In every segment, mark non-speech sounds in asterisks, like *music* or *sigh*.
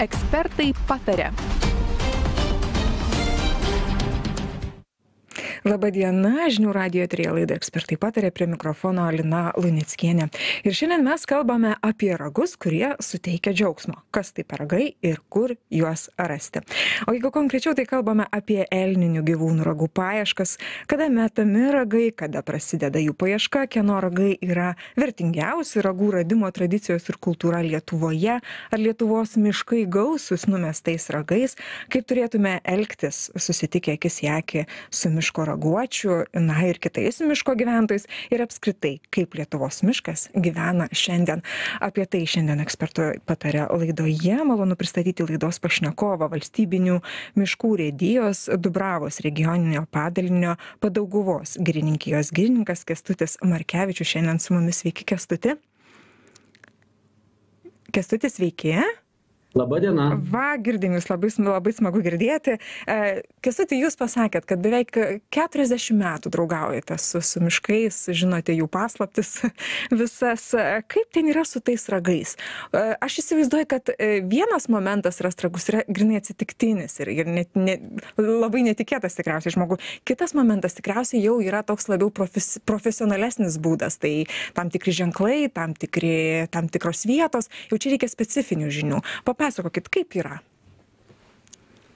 Ekspertai patarė. Labadiena, žinių radio eterija laida ekspertai patarė prie mikrofono Alina Lunickienė. Ir šiandien mes kalbame apie ragus, kurie suteikia džiaugsmo. Kas tai per ragai ir kur juos rasti. O jeigu konkrečiau, tai kalbame apie elninių gyvūnų ragų paieškas, kada metami ragai, kada prasideda jų paieška, kieno ragai yra vertingiausi ragų radimo tradicijos ir kultūra Lietuvoje, ar Lietuvos miškai gausus numestais ragais, kaip turėtume elgtis susitikę akis į akį su miško raguočių na ir kitais miško gyventojais. Ir apskritai kaip lietuvos miškas gyvena šiandien. Apie tai šiandien ekspertų pataria laidoje. Malonu pristatyti laidos pašnekovą valstybinių miškų urėdijos dubravos regioninio padalinio padauguvos girininkijos girininkas kęstutis markevičius. Šiandien su mumis sveiki kęstuti kęstuti sveiki Labą dieną. Va, girdim jūs labai, labai smagu girdėti. E, Kesutį, jūs pasakėt, kad beveik 40 metų draugaujate su, su miškais, žinote jų paslaptis *laughs* visas. Kaip ten yra su tais ragais? E, aš įsivaizduoju, kad e, vienas momentas rast ragus yra grinai atsitiktinis ir, ir net, ne, labai netikėtas tikriausiai žmogui. Kitas momentas tikriausiai jau yra toks labiau profes, profesionalesnis būdas. Tai tam tikri ženklai, tam, tikri, tam tikros vietos, jau čia reikia specifinių žinių. Papasakokit, kaip yra.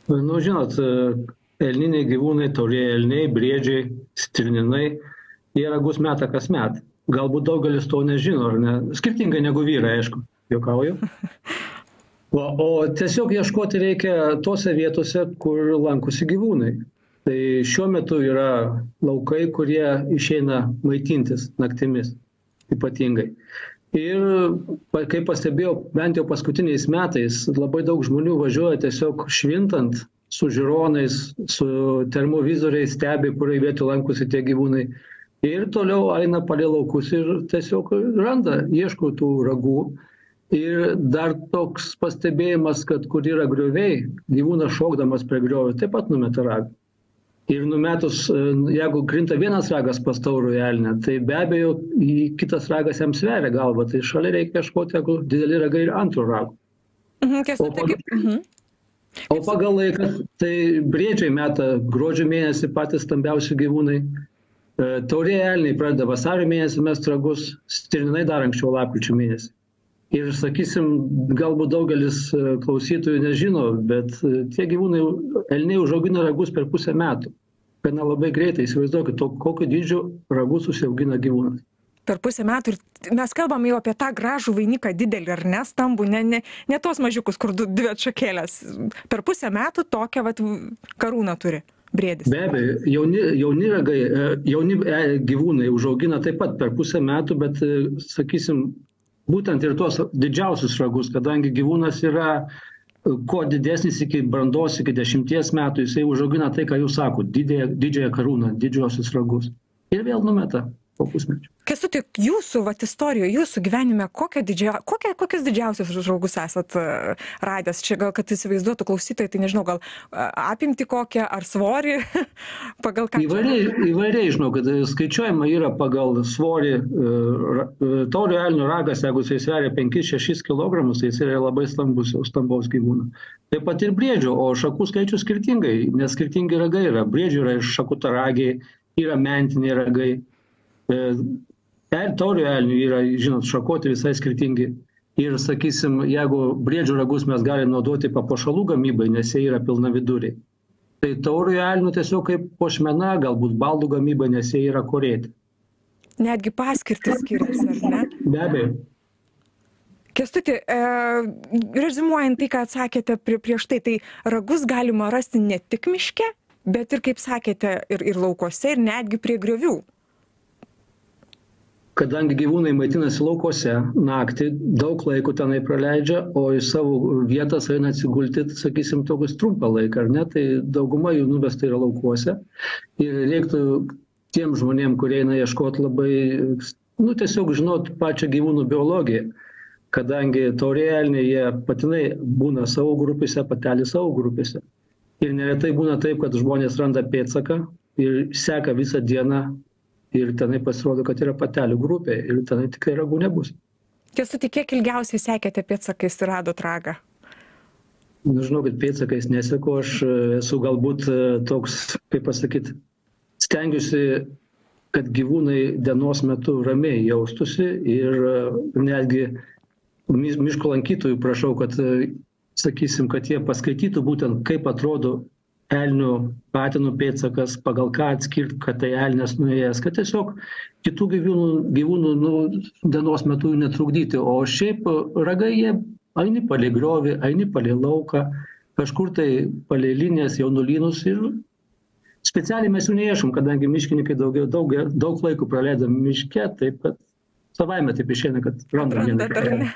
Nu, žinot, elniniai gyvūnai, taurieji elniai, briedžiai, stirninai, jie ragus metą kas met. Galbūt daugelis to nežino, ar ne? Skirtingai negu vyrai, aišku, juokauju. *laughs* O, o tiesiog ieškoti reikia tose vietose, kur lankosi gyvūnai. Tai šiuo metu yra laukai, kurie išeina maitintis naktimis ypatingai. Ir kaip pastebėjau, bent jau paskutiniais metais labai daug žmonių važiuoja tiesiog švintant su žiūronais, su termovizoriais, stebi, kurioje vietoje lankosi tie gyvūnai. Ir toliau eina palė laukus ir tiesiog randa, ieško tų ragų. Ir dar toks pastebėjimas, kad kur yra grioviai, gyvūnas šokdamas prie griovio taip pat numeta ragą ir numetus jeigu krinta vienas ragas pas taurųjį elnią tai be abejo į kitas ragas jam sveria galvą tai šalia reikia ieškoti jeigu dideli ragai ir antro rago. Mhm, Kęstuti, kaip... mhm. o pagal laiką tai briedžiai meta gruodžio mėnesį patys stambiausi gyvūnai. E, taurieji elniai pradeda vasario mėnesį mest ragus stirninai dar anksčiau lapkričio mėnesį ir sakysim galbūt daugelis e, klausytojų nežino bet e, tie gyvūnai elniai užaugina ragus per pusę metų. Gana labai greitai įsivaizduokit to kokio dydžio ragus užsiaugina gyvūnas per pusę metų ir mes kalbam jau apie tą gražų vainiką didelį ar ne stambų ne ne ne tuos mažiukus kur du dvi atšakėlės per pusę metų tokią vat karūną turi briedis. Be abejo jauni jauni ragai e, jauni gyvūnai užaugina taip pat per pusę metų bet sakysim būtent ir tuos didžiausius ragus kadangi gyvūnas yra kuo didesnis iki brandos iki dešimties metų jisai užaugina tai ką jūs sakot didėją didžiąją karūną didžiuosius ragus. Ir vėl numeta po pusmečio. Kęstuti jūsų vat istorijoj jūsų gyvenime kokią didžia kokią kokius didžiausius žmogus esat e, radęs? Čia gal kad įsivaizduotų klausytojai tai nežinau gal a apimtį kokią ar svorį? *laughs* Pagal ką įvairiai įvairiai žinokit skaičiuojama yra pagal svorį e, ra- e, taurio elnio ragas jeigu jisai sveria penkis šešis kilogramus tai jis yra labai stambus jau stambaus gyvūno. Taip pat ir briedžio o šakų skaičius skirtingai nes skirtingi ragai yra. Briedžių yra šakutaragiai yra mentiniai ragai E, el- Taurio elnių yra, žinot, šakoti visai skirtingi. Ir, sakysim, jeigu briedžių ragus mes galime naudoti papuošalų gamybai, nes jie yra pilna viduriai. Tai tauriojo elnių tiesiog kaip pošmena, galbūt baldų gamybai, nes jie yra korėti. netgi paskirtis skiriasi ar ne Be abejo. kęstuti e, reziumuojant tai ką atsakėte prie prieš tai tai ragus galima rasti ne tik miške bet ir kaip sakėte ir ir laukuose ir netgi prie griovių Kadangi gyvūnai maitinasi laukuose naktį, daug laiko tenai praleidžia, o į savo vietas eina atsigulti, sakysim, tokius trumpą laiką, ar ne, tai dauguma jų nuvesta yra laukuose. Ir reiktų tiem žmonėm, kurie eina ieškoti labai, nu, tiesiog žinot pačią gyvūnų biologiją. Kadangi taurieji elniai, jie patinai būna savo grupėse, patelį savo grupėse. Ir neretai būna taip, kad žmonės randa pėtsaką ir seka visą dieną ir tenai pasirodo, kad yra patelių grupė ir tenai tikrai ragų nebus. kęstuti kiek ilgiausiai sekėte pėdsakais ir radot ragą nu žinokit pėdsakais neseku aš e, esu galbūt e, toks kaip pasakyt stengiuosi kad gyvūnai dienos metu ramiai jaustųsi ir e, netgi miško lankytojų prašau kad sakysim kad jie paskaitytų būtent kaip atrodo elnių patinų pėdsakas pagal ką atskirt kad tai elnias nuėjęs kad tiesiog kitų gyvūnų gyvūnų nu dienos metu netrukdyti o šiaip ragai jie eini palei griovį eini palei lauką kažkur tai palei linijas jaunuolynus ir specialiai mes jų neieškom kadangi miškininkai daugiau daug daug laiko praleidom miške taip kad savaime taip išeina kad randam vieną kitą.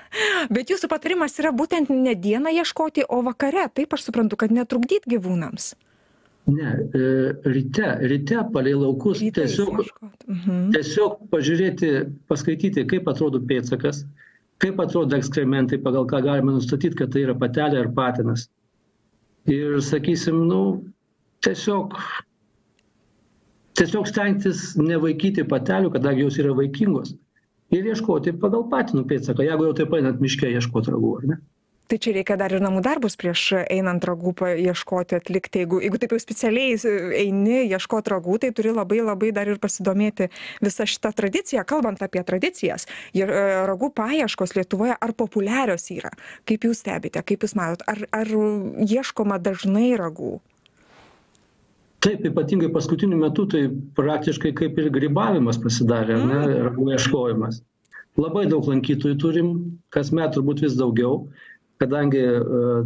Bet jūsų patarimas yra būtent ne dieną ieškoti, o vakare. Taip aš suprantu, kad netrukdyt gyvūnams. ne e, ryte ryte palei laukus Rytais tiesiog. Mhm. tiesiog pažiūrėti paskaityti kaip atrodo pėdsakas kaip atrodo ekskrementai pagal ką galima nustatyt kad tai yra patelė ar patinas ir sakysim nu tiesiog tiesiog stengtis nevaikyti patelių kadangi jos yra vaikingos ir ieškoti pagal patinų pėdsaką jeigu jau taip einant miške ieškot ragų ar ne Tai čia reikia dar ir namų darbus prieš einant ragų ieškoti, atlikti. Jeigu, jeigu taip jau specialiai eini ieškoti ragų, tai turi labai labai dar ir pasidomėti visą šitą tradiciją. Kalbant apie tradicijas, ir, e, ragų paieškos Lietuvoje ar populiarios yra? Kaip jūs stebite, kaip jūs matot, ar, ar ieškoma dažnai ragų? Taip ypatingai paskutiniu metu tai praktiškai kaip ir grybavimas pasidarė ar ne ragų ieškojimas. Labai daug lankytojų turim kasmet turbūt vis daugiau kadangi e,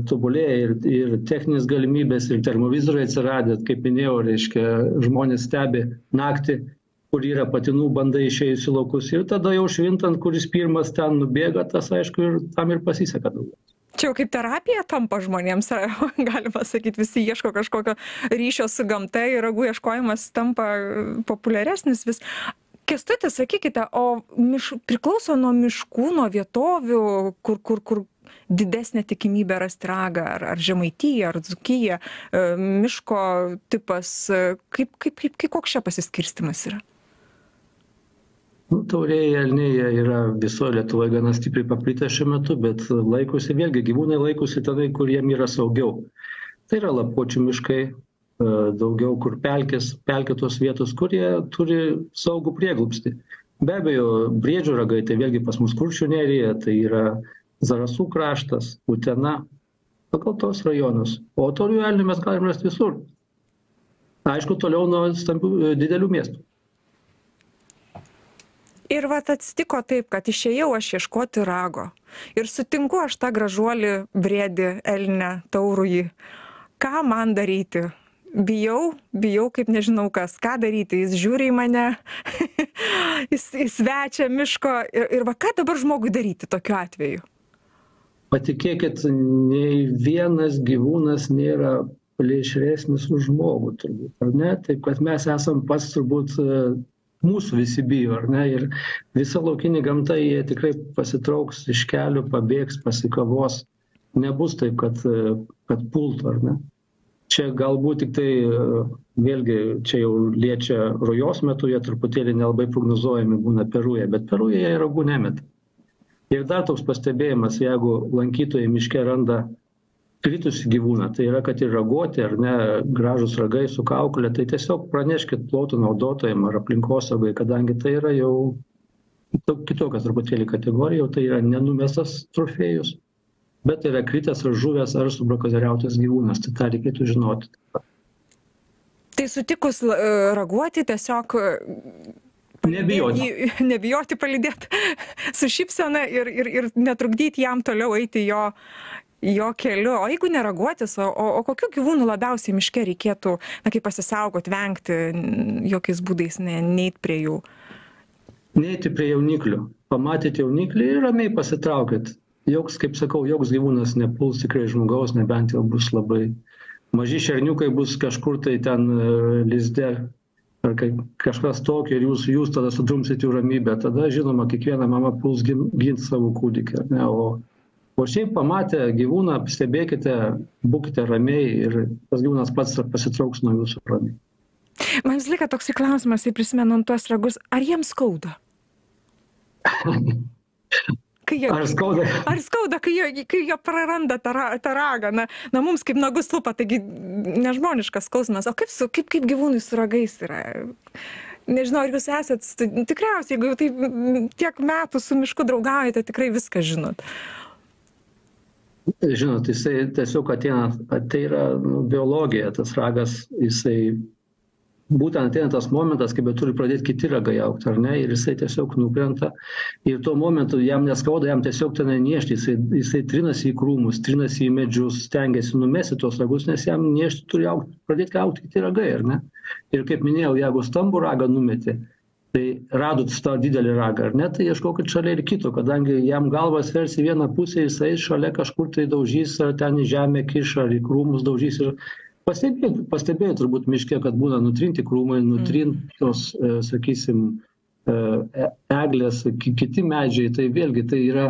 tobulėja ir ir techninės galimybės ir termovizoriai atsiradę kaip minėjau reiškia žmonės stebi naktį kur yra patinų banda išėjus į laukus ir tada jau švintant kuris pirmas ten nubėga tas aišku ir tam ir pasiseka daugiau Čia jau kaip terapija tampa žmonėms, *laughs* galima sakyti, visi ieško kažkokio ryšio su gamta ir ragų ieškojimas tampa populiaresnis vis. Kestutis, sakykite, o miš, priklauso nuo miškų, nuo vietovių, kur, kur, kur didesnė tikimybė rasti ragą, ar, ar žemaityje, ar dzukyje, miško tipas, kaip, kaip, kaip, kaip koks čia pasiskirstimas yra? Nu, taurieji elniai jie yra visoje Lietuvoje gana stipriai paplitę šiuo metu, bet laikosi vėlgi gyvūnai laikosi tenai, kur jiem yra saugiau. Tai yra lapuočių miškai, e, daugiau kur pelkės, pelkėtos vietos, kur jie turi saugų prieglupstį. Be abejo, briedžių ragai, tai vėlgi pas mus kuršių nerija, tai yra Zarasų kraštas, Utena, pagal tos rajonus. O taurių elnių mes galime rasti visur. Aišku, toliau nuo stambių, didelių miestų. Ir vat atsitiko taip, kad išėjau aš ieškoti rago. Ir sutinku aš tą gražuolį brėdį Elnę taurųjį. Ką man daryti? Bijau, bijau, kaip nežinau kas, ką daryti. Jis žiūri į mane, *laughs* jis, jis svečia miško. Ir, ir va ką dabar žmogui daryti tokiu atveju? Patikėkit, nei vienas gyvūnas nėra plėšresnis už žmogų turbūt, ar ne? Taip, kad mes esam pats turbūt mūsų visi bijo, ar ne? Ir visa laukinė gamta, jie tikrai pasitrauks iš kelių, pabėgs, pasikavos. Nebus taip, kad, kad pultų, ar ne? Čia galbūt tik tai, vėlgi, čia jau liečia rojos metu, jie truputėlį nelabai prognozuojami būna peruje, bet peruje jie ragų nemeta. Ir dar toks pastebėjimas, jeigu lankytojai miške randa kritusi gyvūną, tai yra, kad ir ragoti ar ne, gražus ragai su kaukulė, tai tiesiog praneškit plotų naudotojams ar aplinkosaugai, kadangi tai yra jau kitokia truputėlį kategorija, jau tai yra nenumestas trofėjus, bet yra kritęs ar žuvęs ar subrakozeriautas gyvūnas, tai tą reikėtų žinoti. Tai sutikus raguoti tiesiog Nebijoti. Jį, *laughs* nebijoti palidėti *laughs* su šypsena ir, ir, ir netrukdyti jam toliau eiti jo, jo keliu. O jeigu neraguotis, o, o, o kokiu gyvūnu labiausiai miške reikėtų, na kaip pasisaugot, vengti, jokiais būdais ne, neit prie jų? Neiti prie jauniklių. Pamatėt jauniklį ir ramiai pasitraukit. Joks, kaip sakau, joks gyvūnas nepuls tikrai žmogaus, nebent jau bus labai maži šerniukai, bus kažkur tai ten lizde ar kažkas tokio ir jūs, jūs tada sudrumsit jų ramybę, tada žinoma, kiekviena mama puls ginti savo kūdikį. Ne? O, o šiaip pamatę gyvūną, stebėkite, būkite ramiai ir tas gyvūnas pats pasitrauks nuo jūsų ramiai. Man vis lieka toks klausimas, tai prisimenant tuos ragus, ar jiems skauda? *laughs* kai jie, Ar skauda? ar skauda, kai jie, kai jie praranda tą, tą ragą? Na, na, mums kaip nagus lupa, taigi nežmoniškas skausmas. O kaip, su, kaip, kaip gyvūnai su ragais yra? Nežinau, ar jūs esat, tikriausiai, jeigu jau taip tiek metų su mišku draugaujate, tikrai viską žinot. Žinot, jisai tiesiog ateina, tai yra nu, biologija, tas ragas, jisai būtent ateina tas momentas, kai bet turi pradėti kiti ragai aukti, ar ne, ir jisai tiesiog nukrenta. Ir tuo momentu jam neskauda, jam tiesiog ten niešti, jisai, jisai trinasi į krūmus, trinasi į medžius, stengiasi numesti tuos ragus, nes jam niešti turi aukti, pradėti aukti kiti ragai, ar ne? Ir kaip minėjau, jeigu stambų ragą numeti, tai radot tą didelį ragą, ar ne, tai ieškokit šalia ir kito, kadangi jam galvas vers į vieną pusę, jisai šalia kažkur tai daužys, ar ten į žemę kiša, ar į krūmus daužys. Ir pastebėjot, pastebėjot turbūt miške, kad būna nutrinti krūmai, nutrintos, e, sakysim, e, e- eglės, ki- kiti medžiai, tai vėlgi tai yra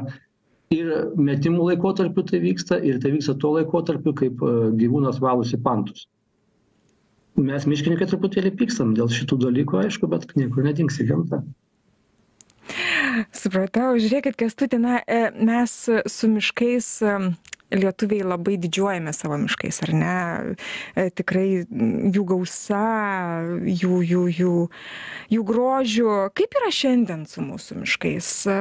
ir metimų laikotarpiu tai vyksta, ir tai vyksta tuo laikotarpiu, kaip gyvūnas valosi pantus. Mes miškininkai truputėlį pykstam dėl šitų dalykų, aišku, bet niekur nedingsi gamta. Supratau, žiūrėkit, Kestutė, na, e, mes su miškais em, lietuviai labai didžiuojame savo miškais, ar ne? E, Tikrai jų gausa, jų, jų, jų, jų grožių. Kaip yra šiandien su mūsų miškais? E,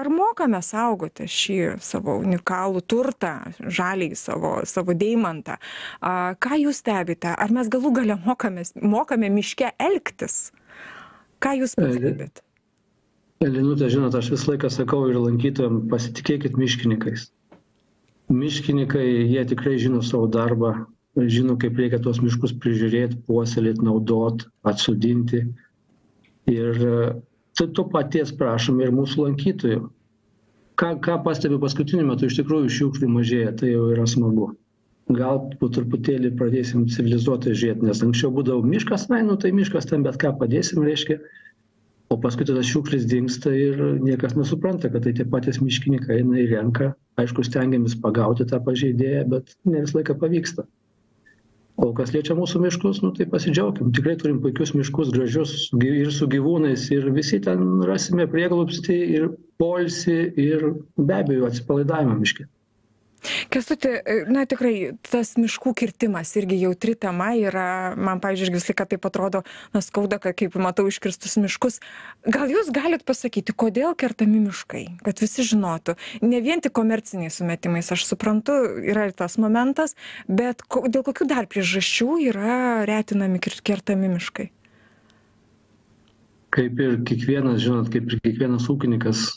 Ar mokame saugoti šį savo unikalų turtą, žaliai savo, savo deimantą? A, Ką jūs stebite? Ar mes galų gale mokame, mokame miške elgtis? Ką jūs pastebit? Linutė, žinot, aš visą laiką sakau ir lankytojams, pasitikėkit miškininkais. Miškininkai, jie tikrai žino savo darbą, žino, kaip reikia tuos miškus prižiūrėti, puoselėti, naudot, atsudinti. Ir e, tai to paties prašom ir mūsų lankytojų. Ką, ką pastebiu paskutiniu metu, iš tikrųjų šiukšlių mažėja, tai jau yra smagu. Gal po truputėlį pradėsim civilizuotai žiūrėti, nes anksčiau būdavo miškas, na, nu tai miškas ten bet ką padėsim, reiškia, o paskui tada šiukšlis dingsta ir niekas nesupranta, kad tai tie patys miškininkai eina ir renka. Aišku, stengiamės pagauti tą pažeidėją, bet ne visą laiką pavyksta. O kas liečia mūsų miškus, nu tai pasidžiaugim. Tikrai turim puikius miškus, gražius gy- ir su gyvūnais, ir visi ten rasime prieglobstį, ir polsi, ir be abejo atsipalaidavimą miške. Kęstuti, na tikrai tas miškų kirtimas irgi jautri tema yra, man, pavyzdžiui, irgi visą laiką taip atrodo, na skauda, kad kaip matau iškirstus miškus. Gal jūs galit pasakyti, kodėl kertami miškai, kad visi žinotų, ne vien tik komerciniais sumetimais, aš suprantu, yra ir tas momentas, bet ko, dėl kokių dar priežasčių yra retinami kir- kertami miškai? Kaip ir kiekvienas, žinot, kaip ir kiekvienas ūkininkas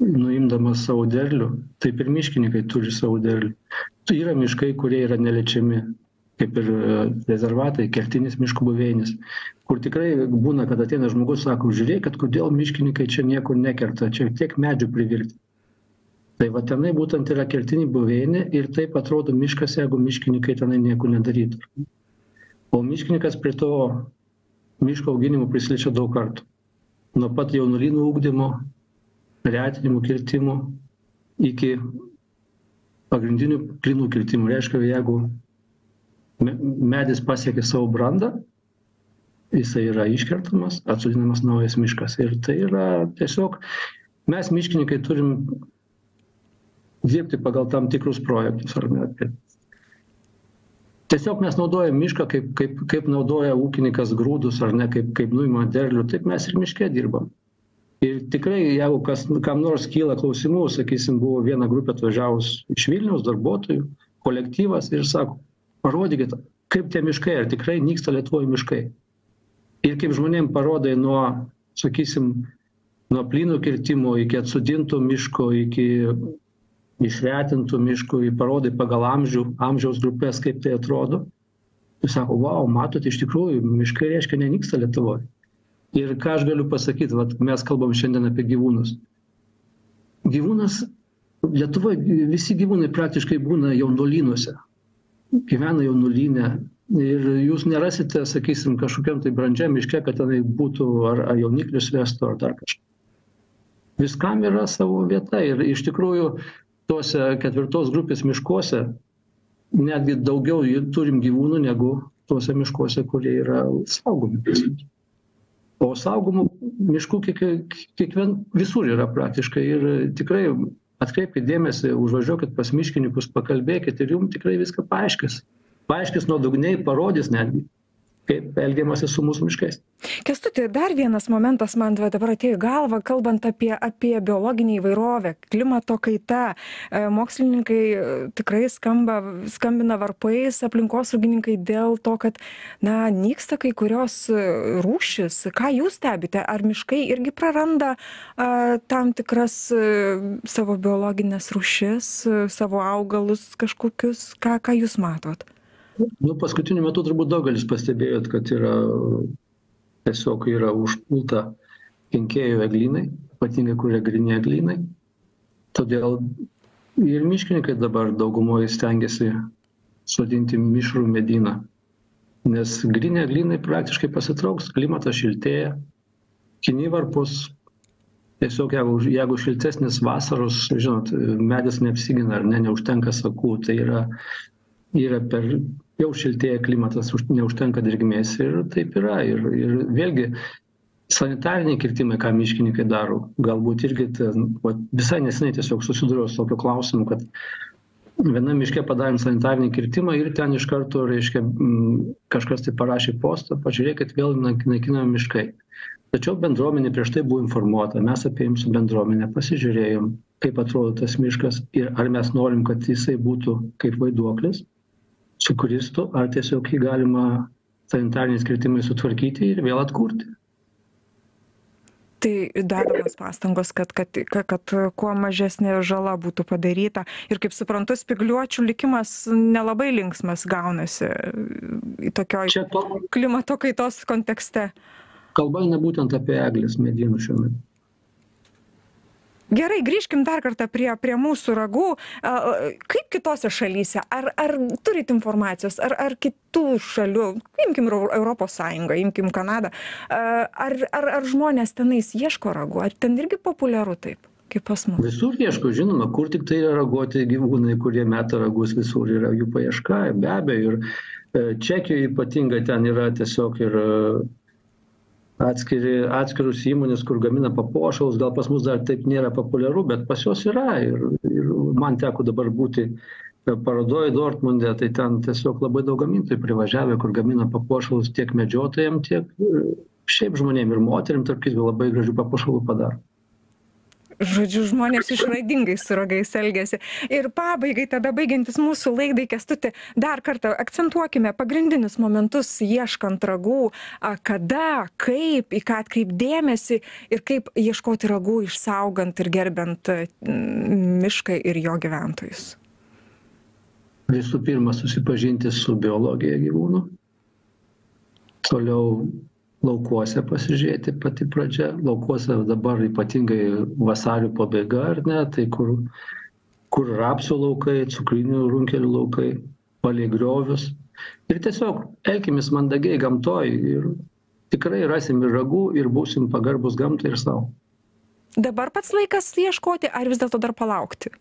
nuimdamas savo derlių, taip ir miškininkai turi savo derlių. Tai yra miškai, kurie yra neliečiami, kaip ir e, rezervatai, kertinis miškų buveinis, kur tikrai būna, kad ateina žmogus, sako, žiūrėkit, kodėl miškininkai čia niekur nekerta, čia tiek medžių privirti. Tai va tenai būtent yra kertinė buveinė ir taip atrodo miškas, jeigu miškininkai tenai nieko nedarytų. O miškininkas prie to miško auginimo prisiliečia daug kartų. Nuo pat jaunulynų ūkdymo, retinimų kirtimų iki pagrindinių plinų kirtimų. Reiškia, jeigu me- medis pasiekia savo brandą, jisai yra iškertamas, atsodinamas naujas miškas. Ir tai yra tiesiog, mes miškininkai turim dirbti pagal tam tikrus projektus. Ar ne? Tiesiog mes naudojam mišką, kaip, kaip, kaip naudoja ūkininkas grūdus, ar ne, kaip, kaip nuima derlių, taip mes ir miške dirbam. Ir tikrai, jeigu kas, kam nors kyla klausimų, sakysim, buvo viena grupė atvažiavus iš Vilniaus darbuotojų, kolektyvas ir sako, parodykit, kaip tie miškai, ar tikrai nyksta Lietuvoje miškai. Ir kaip žmonėm parodai nuo, sakysim, nuo plynų kirtimo iki atsudinto miško, iki išretintų miškų, parodai pagal amžių, amžiaus grupės, kaip tai atrodo. Ir sako, wow, matot, iš tikrųjų, miškai reiškia nenyksta Lietuvoje. Ir ką aš galiu pasakyti, vat, mes kalbam šiandien apie gyvūnus. Gyvūnas, Lietuvoje visi gyvūnai praktiškai būna jaunuolynuose, gyvena jaunulynė. Ir jūs nerasite, sakysim, kažkokiam tai brandžiam miške, kad tenai būtų ar, ar jauniklius vestų, ar dar kažką. Viskam yra savo vieta ir iš tikrųjų tuose ketvirtos grupės miškuose netgi daugiau turim gyvūnų negu tuose miškuose, kurie yra saugomi. O saugomų miškų kiek kiekvien visur yra praktiškai ir tikrai atkreipkit dėmesį užvažiuokit pas miškininkus pakalbėkit ir jum tikrai viską paaiškins. Paaiškins nuodugniai parodys netgi kaip elgiamasi su mūsų miškais. Kestuti, dar vienas momentas man dabar atėjo į galvą, kalbant apie, apie biologinį įvairovę, klimato kaita. E, mokslininkai e, tikrai skamba, skambina varpais, aplinkosaugininkai dėl to, kad, na, nyksta kai kurios e, rūšis. Ką jūs stebite? Ar miškai irgi praranda a, tam tikras a, savo biologinės rūšis, a, savo augalus kažkokius? Ką, ką jūs matot? Nu paskutiniu metu turbūt daugelis pastebėjot kad yra tiesiog yra užpulta kenkėjų eglynai ypatingai kurie gryni eglynai. Todėl ir miškininkai dabar daugumoj stengiasi sodinti mišrų medyną nes gryni eglynai praktiškai pasitrauks klimatas šiltėja kinivarpos tiesiog jeigu jeigu šiltesnės vasaros žinot medis neapsigina ar ne neužtenka sakų tai yra yra per jau šiltėja klimatas už neužtenka drėgmės ir taip yra. Ir ir vėlgi sanitariniai kirtimai ką miškininkai daro galbūt irgi ten vat visai neseniai tiesiog susidūriau su tokiu klausimu kad vienam miške padarėm sanitarinį kirtimą ir ten iš karto reiškia kažkas tai parašė postą pažiūrėkit vėl naikinami miškai. Tačiau bendruomenė prieš tai buvo informuota mes apėjom su bendruomene pasižiūrėjom kaip atrodo tas miškas ir ar mes norim kad jisai būtų kaip vaiduoklis sukristų ar tiesiog jį galima sanitariniais kirtimais sutvarkyti ir vėl atkurti. Tai dedamos pastangos, kad, kad, kad, kad kuo mažesnė žala būtų padaryta. Ir kaip suprantu, spigliuočių likimas nelabai linksmas gaunasi tokioj to... klimato kaitos kontekste. Kalba eina būtent apie eglės medynų šiuo metu gerai grįžkim dar kartą prie prie mūsų ragų. A kaip kitose šalyse? Ar ar turit informacijos? Ar ar kitų šalių? Imkim europos sąjungą imkim kanadą. A ar ar ar žmonės tenais ieško ragų? Ar ten irgi populiaru taip kaip pas mus? Visur ieško žinoma kur tiktai yra raguoti gyvūnai kurie meta ragus visur yra jų paieška be abejo. Ir e, čekijoj ypatingai ten yra tiesiog ir atskiri atskiros įmonės kur gamina papuošalus. Gal pas mus dar taip nėra populiaru bet pas juos yra ir ir man teko dabar būti parodoj dortmunde tai ten tiesiog labai daug gamintojų privažiavę kur gamina papuošalus tiek medžiotojam tiek šiaip žmonėm ir moterim tarp kitko labai gražių papuošalų padaro žodžiu žmonės išradingai su ragais elgiasi. Ir pabaigai tada baigiantis mūsų laidai kęstuti dar kartą akcentuokime pagrindinius momentus ieškant ragų. A kada kaip į ką atkreipt dėmesį ir kaip ieškoti ragų išsaugant ir gerbiant mišką ir jo gyventojus. Visų pirma susipažinti su biologija gyvūnų. Toliau laukuose pasižiūrėti pati pradžia. Laukuose dabar ypatingai vasario pabaiga ar ne? Tai kur kur rapsų laukai cukrinių runkelių laukai palei griovius. Ir tiesiog elkimės mandagiai gamtoj ir tikrai rasim ir ragų ir būsim pagarbūs gamtai ir sau. Dabar pats laikas ieškoti ar vis dėlto dar palaukti?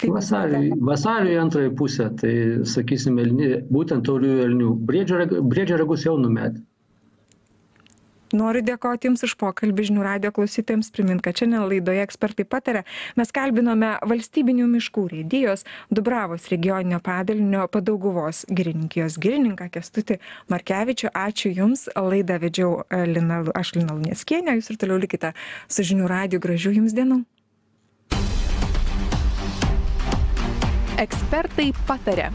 Vasarį vasario į antrąją pusę tai sakysim elni būtent tauriųjų elnių. Briedžio briedžio ragus jau numetę noriu dėkoti jums už pokalbį žinių radijo klausytojams primint kad šiandien laidoje ekspertai pataria. Mes kalbinome valstybinių miškų urėdijos dubravos regioninio padalinio padauguvos girininkijos girininką kęstutį markevičių. Ačiū jums. Laidą vedžiau e, lina aš lina luneckienė jūs ir toliau likite su žinių radiju gražių jums dienų. Ekspertai pataria